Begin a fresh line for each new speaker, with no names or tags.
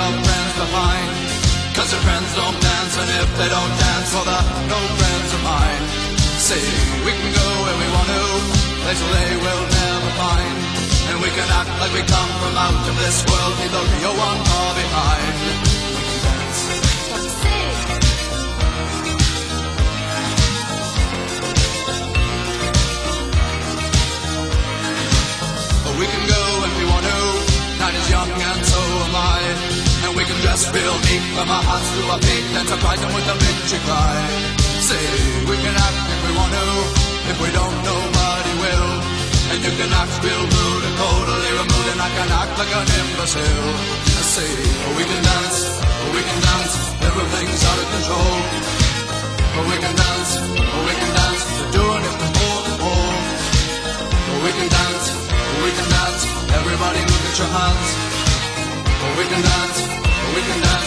your friends to mine. Cause your friends don't dance, and if they don't dance, well, they're no friends of mine. See, we can go where we want to, place they will never find. And we can act like we come from out of this world, either real one far behind. We. We can go if we want to. Night is young and so am I. Can dress real neat from our hearts to our feet and surprise them with a victory cry. Say, we can act if we want to. If we don't, nobody will. And you can act real rude and totally removed, and I can act like an imbecile. Say, we can dance, we can dance, everything's out of control. We can dance, we can dance, we're doing it from pole to pole. We can dance, we can dance, everybody look at your hands. We can dance, we can